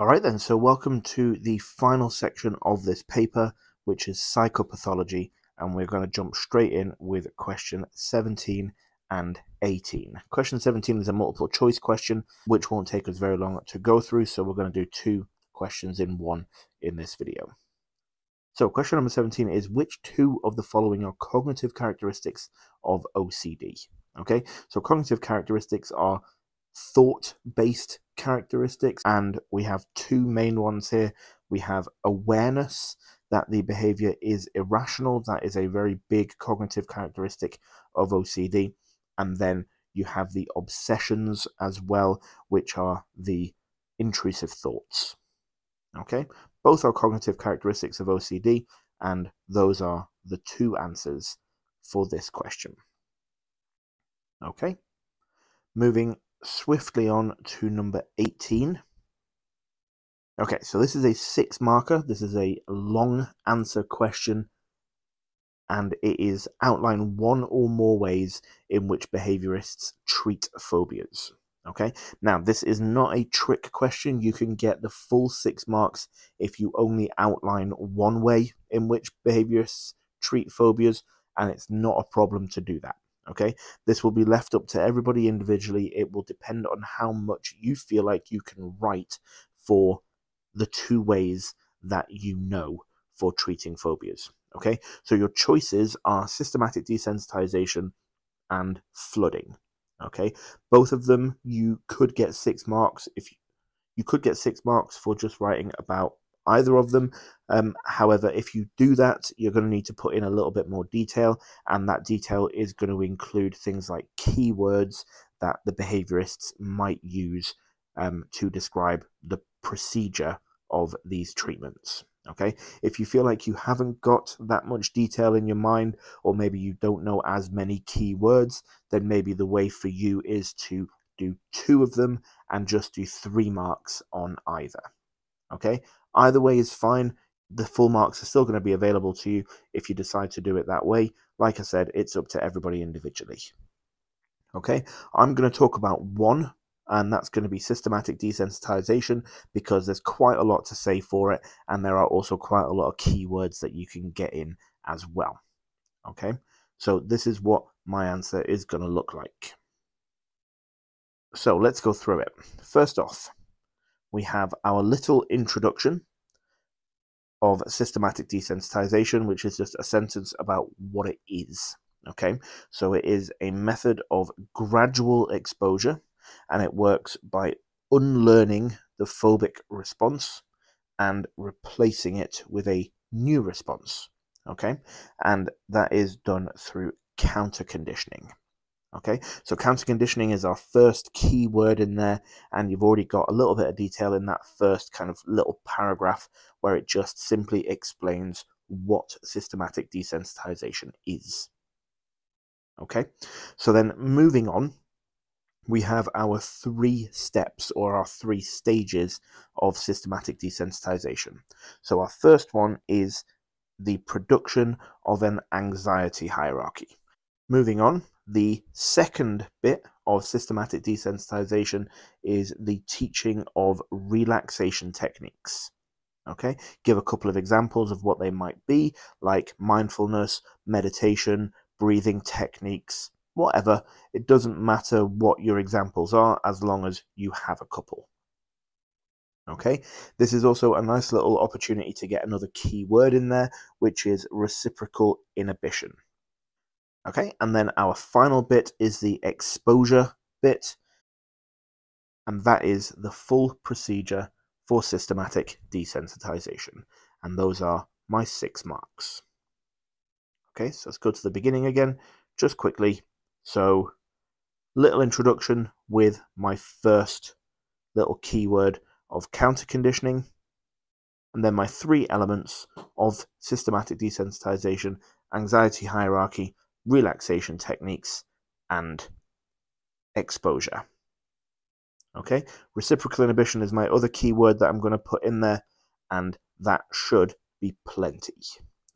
All right, then. So, welcome to the final section of this paper, which is psychopathology, and we're going to jump straight in with question 17 and 18. Question 17 is a multiple choice question, which won't take us very long to go through, so we're going to do two questions in one in this video. So, question number 17 is which two of the following are cognitive characteristics of OCD? Okay, so cognitive characteristics are thought based characteristics, and we have two main ones here. We have awareness that the behavior is irrational, that is a very big cognitive characteristic of OCD, and then you have the obsessions as well, which are the intrusive thoughts. Okay, both are cognitive characteristics of OCD, and those are the two answers for this question. Okay, moving swiftly on to number 18. Okay, so this is a six marker. This is a long answer question, and it is outline one or more ways in which behaviorists treat phobias. Okay, now this is not a trick question. You can get the full six marks if you only outline one way in which behaviorists treat phobias, and it's not a problem to do that. Okay, this will be left up to everybody individually. It will depend on how much you feel like you can write for the two ways that you know for treating phobias. Okay, so your choices are systematic desensitization and flooding. Okay, both of them you could get six marks if you, you could get six marks for just writing about either of them. Um, however, if you do that, you're going to need to put in a little bit more detail, and that detail is going to include things like keywords that the behaviorists might use um, to describe the procedure of these treatments. Okay, if you feel like you haven't got that much detail in your mind, or maybe you don't know as many keywords, then maybe the way for you is to do two of them and just do three marks on either. Okay, either way is fine. The full marks are still going to be available to you if you decide to do it that way. Like I said, it's up to everybody individually. Okay, I'm going to talk about one, and that's going to be systematic desensitization because there's quite a lot to say for it, and there are also quite a lot of keywords that you can get in as well. Okay, so this is what my answer is going to look like. So let's go through it. First off, we have our little introduction of systematic desensitization, which is just a sentence about what it is. Okay, so it is a method of gradual exposure and it works by unlearning the phobic response and replacing it with a new response. Okay, and that is done through counter conditioning. Okay, so counter conditioning is our first key word in there, and you've already got a little bit of detail in that first kind of little paragraph where it just simply explains what systematic desensitization is. Okay, so then moving on, we have our three steps or our three stages of systematic desensitization. So our first one is the production of an anxiety hierarchy. Moving on, the second bit of systematic desensitization is the teaching of relaxation techniques. Okay, give a couple of examples of what they might be, like mindfulness, meditation, breathing techniques, whatever. It doesn't matter what your examples are as long as you have a couple. Okay, this is also a nice little opportunity to get another key word in there, which is reciprocal inhibition. Okay, and then our final bit is the exposure bit, and that is the full procedure for systematic desensitization. And those are my six marks. Okay, so let's go to the beginning again, just quickly. So, little introduction with my first little keyword of counter conditioning, and then my three elements of systematic desensitization, anxiety hierarchy, relaxation techniques, and exposure. Okay, reciprocal inhibition is my other keyword that I'm going to put in there, and that should be plenty.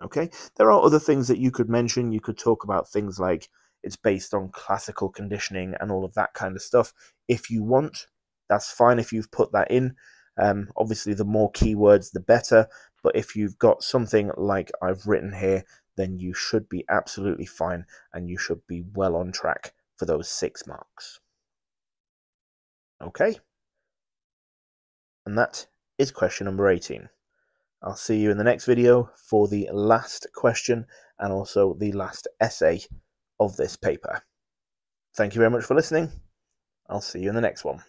Okay, there are other things that you could mention. You could talk about things like it's based on classical conditioning and all of that kind of stuff. If you want, that's fine if you've put that in. Um, obviously, the more keywords, the better. But if you've got something like I've written here, then you should be absolutely fine and you should be well on track for those six marks. Okay? And that is question number 18. I'll see you in the next video for the last question and also the last essay of this paper. Thank you very much for listening. I'll see you in the next one.